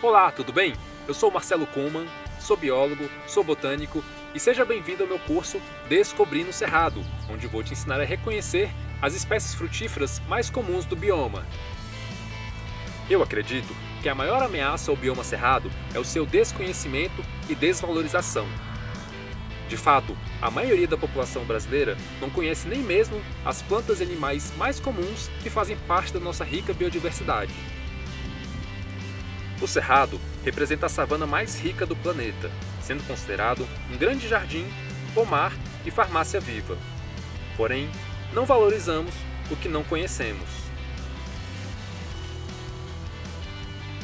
Olá, tudo bem? Eu sou Marcelo Kuhlmann, sou biólogo, sou botânico e seja bem-vindo ao meu curso Descobrindo o Cerrado, onde vou te ensinar a reconhecer as espécies frutíferas mais comuns do bioma. Eu acredito que a maior ameaça ao bioma cerrado é o seu desconhecimento e desvalorização. De fato, a maioria da população brasileira não conhece nem mesmo as plantas e animais mais comuns que fazem parte da nossa rica biodiversidade. O Cerrado representa a savana mais rica do planeta, sendo considerado um grande jardim, pomar e farmácia viva. Porém, não valorizamos o que não conhecemos.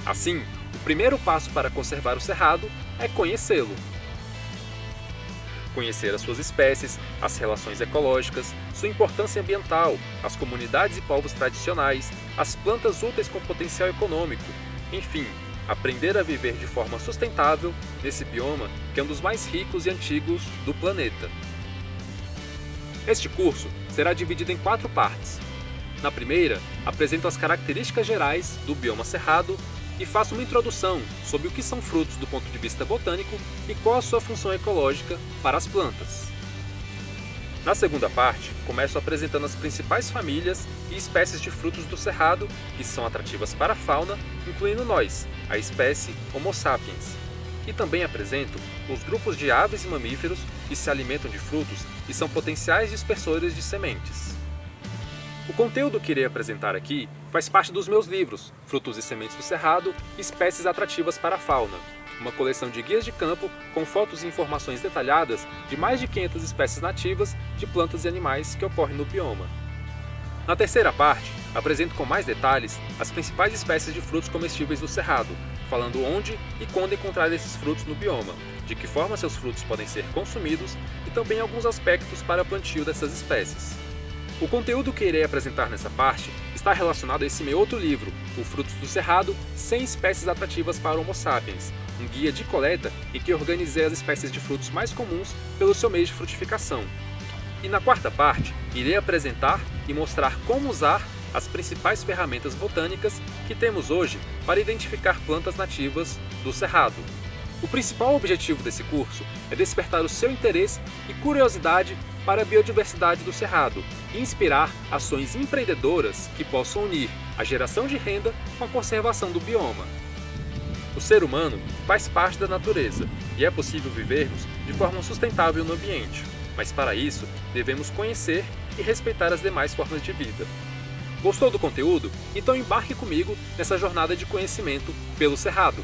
Assim, o primeiro passo para conservar o cerrado é conhecê-lo. Conhecer as suas espécies, as relações ecológicas, sua importância ambiental, as comunidades e povos tradicionais, as plantas úteis com potencial econômico, enfim, aprender a viver de forma sustentável nesse bioma que é um dos mais ricos e antigos do planeta. Este curso será dividido em quatro partes. Na primeira, apresento as características gerais do bioma cerrado e faço uma introdução sobre o que são frutos do ponto de vista botânico e qual a sua função ecológica para as plantas. Na segunda parte, começo apresentando as principais famílias e espécies de frutos do cerrado que são atrativas para a fauna, incluindo nós, a espécie Homo sapiens. E também apresento os grupos de aves e mamíferos que se alimentam de frutos e são potenciais dispersores de sementes. O conteúdo que irei apresentar aqui faz parte dos meus livros Frutos e Sementes do Cerrado Espécies Atrativas para a Fauna, uma coleção de guias de campo com fotos e informações detalhadas de mais de 500 espécies nativas de plantas e animais que ocorrem no bioma. Na terceira parte, apresento com mais detalhes as principais espécies de frutos comestíveis do Cerrado, falando onde e quando encontrar esses frutos no bioma, de que forma seus frutos podem ser consumidos e também alguns aspectos para o plantio dessas espécies. O conteúdo que irei apresentar nessa parte está relacionado a esse meu outro livro, O Frutos do Cerrado, 100 espécies atrativas para Homo sapiens, um guia de coleta em que organizei as espécies de frutos mais comuns pelo seu meio de frutificação. E na quarta parte, irei apresentar e mostrar como usar as principais ferramentas botânicas que temos hoje para identificar plantas nativas do Cerrado. O principal objetivo desse curso é despertar o seu interesse e curiosidade para a biodiversidade do Cerrado e inspirar ações empreendedoras que possam unir a geração de renda com a conservação do bioma. O ser humano faz parte da natureza e é possível vivermos de forma sustentável no ambiente, mas para isso devemos conhecer e respeitar as demais formas de vida. Gostou do conteúdo? Então embarque comigo nessa jornada de conhecimento pelo Cerrado.